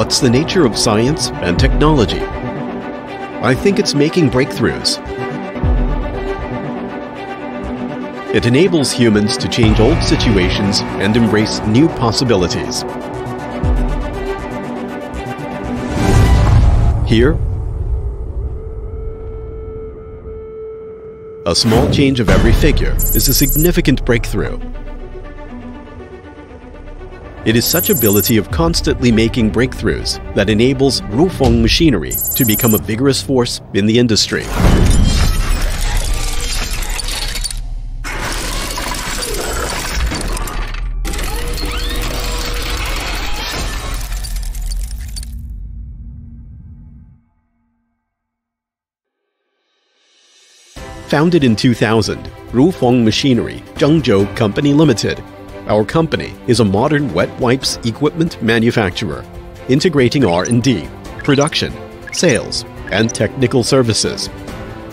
What's the nature of science and technology? I think it's making breakthroughs. It enables humans to change old situations and embrace new possibilities. Here, a small change of every figure is a significant breakthrough. It is such ability of constantly making breakthroughs that enables Rufong machinery to become a vigorous force in the industry. Founded in 2000, Rufong Machinery, Zhengzhou Company Limited. Our company is a modern wet wipes equipment manufacturer, integrating R&D, production, sales, and technical services.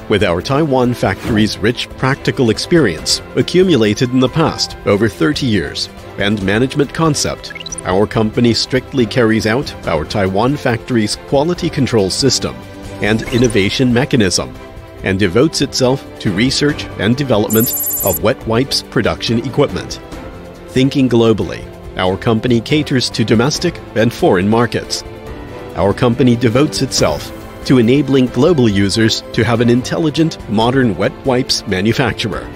With our Taiwan factory's rich practical experience accumulated in the past over 30 years and management concept, our company strictly carries out our Taiwan factory's quality control system and innovation mechanism and devotes itself to research and development of wet wipes production equipment. Thinking globally, our company caters to domestic and foreign markets. Our company devotes itself to enabling global users to have an intelligent, modern wet wipes manufacturer.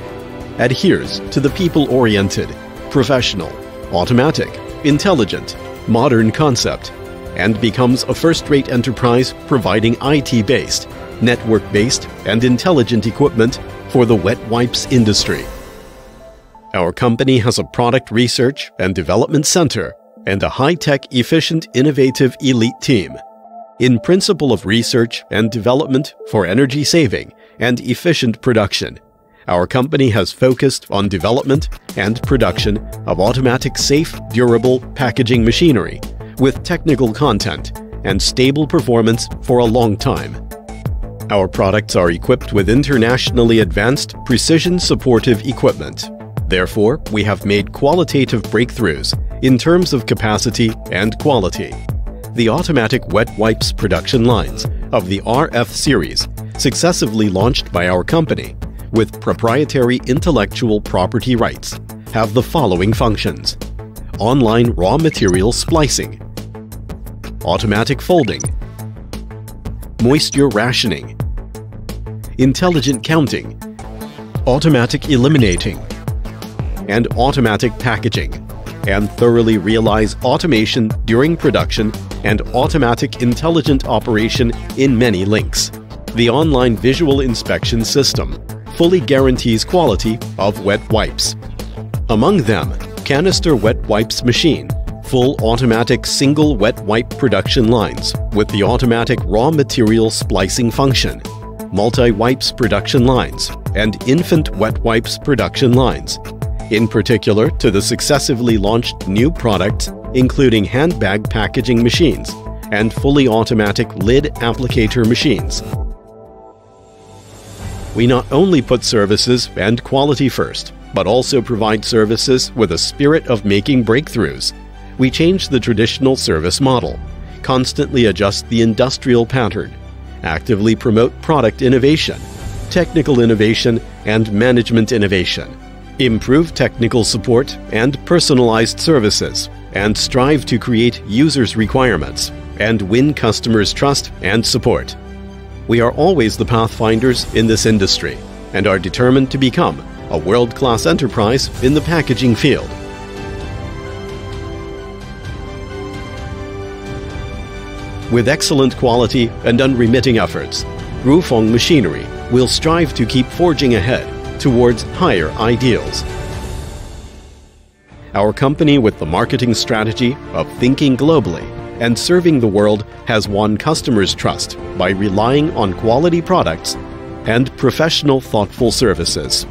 Adheres to the people-oriented, professional, automatic, intelligent, modern concept, and becomes a first-rate enterprise providing IT-based network-based, and intelligent equipment for the wet wipes industry. Our company has a product research and development center and a high-tech, efficient, innovative elite team. In principle of research and development for energy saving and efficient production, our company has focused on development and production of automatic safe, durable packaging machinery with technical content and stable performance for a long time. Our products are equipped with internationally advanced precision supportive equipment. Therefore, we have made qualitative breakthroughs in terms of capacity and quality. The automatic wet wipes production lines of the RF series, successively launched by our company, with proprietary intellectual property rights, have the following functions. Online raw material splicing, automatic folding, moisture rationing, intelligent counting, automatic eliminating, and automatic packaging, and thoroughly realize automation during production and automatic intelligent operation in many links. The online visual inspection system fully guarantees quality of wet wipes. Among them, canister wet wipes machine, full automatic single wet wipe production lines with the automatic raw material splicing function, multi-wipes production lines, and infant wet wipes production lines, in particular to the successively launched new products including handbag packaging machines and fully automatic lid applicator machines. We not only put services and quality first, but also provide services with a spirit of making breakthroughs. We change the traditional service model, constantly adjust the industrial pattern, actively promote product innovation, technical innovation, and management innovation, improve technical support and personalized services, and strive to create users' requirements and win customers' trust and support. We are always the pathfinders in this industry and are determined to become a world-class enterprise in the packaging field. With excellent quality and unremitting efforts, Rufong Machinery will strive to keep forging ahead towards higher ideals. Our company with the marketing strategy of thinking globally and serving the world has won customers' trust by relying on quality products and professional thoughtful services.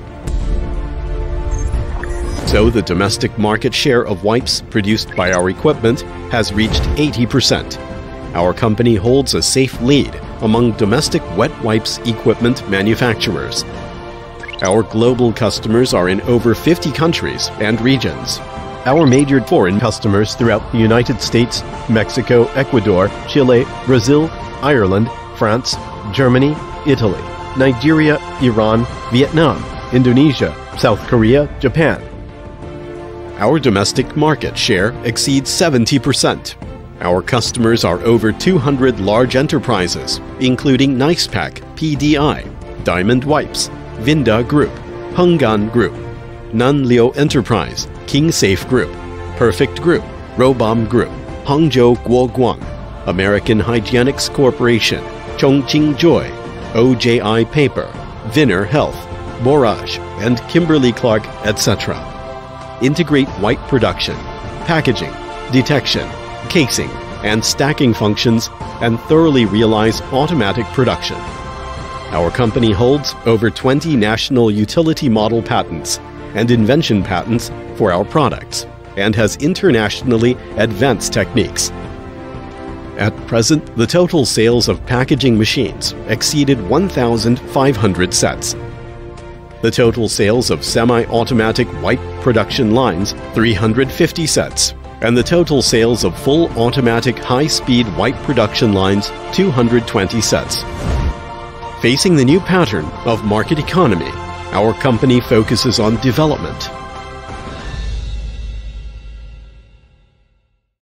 So the domestic market share of wipes produced by our equipment has reached 80%, our company holds a safe lead among domestic wet wipes equipment manufacturers. Our global customers are in over 50 countries and regions. Our major foreign customers throughout the United States, Mexico, Ecuador, Chile, Brazil, Ireland, France, Germany, Italy, Nigeria, Iran, Vietnam, Indonesia, South Korea, Japan. Our domestic market share exceeds 70%. Our customers are over 200 large enterprises, including Nice-Pak, PDI, Diamond Wipes, Vinda Group, Hengan Group, Nanliu Enterprise, King Safe Group, Perfect Group, Robom Group, Hangzhou Guoguang, American Hygienics Corporation, Chongqing Joy, OJI Paper, Vinner Health, Borage, and Kimberly Clark, etc. Integrate white production, packaging, detection, casing, and stacking functions and thoroughly realize automatic production. Our company holds over 20 national utility model patents and invention patents for our products and has internationally advanced techniques. At present, the total sales of packaging machines exceeded 1,500 sets. The total sales of semi-automatic wipe production lines, 350 sets, and the total sales of full automatic high-speed wipe production lines, 220 sets. Facing the new pattern of market economy, our company focuses on development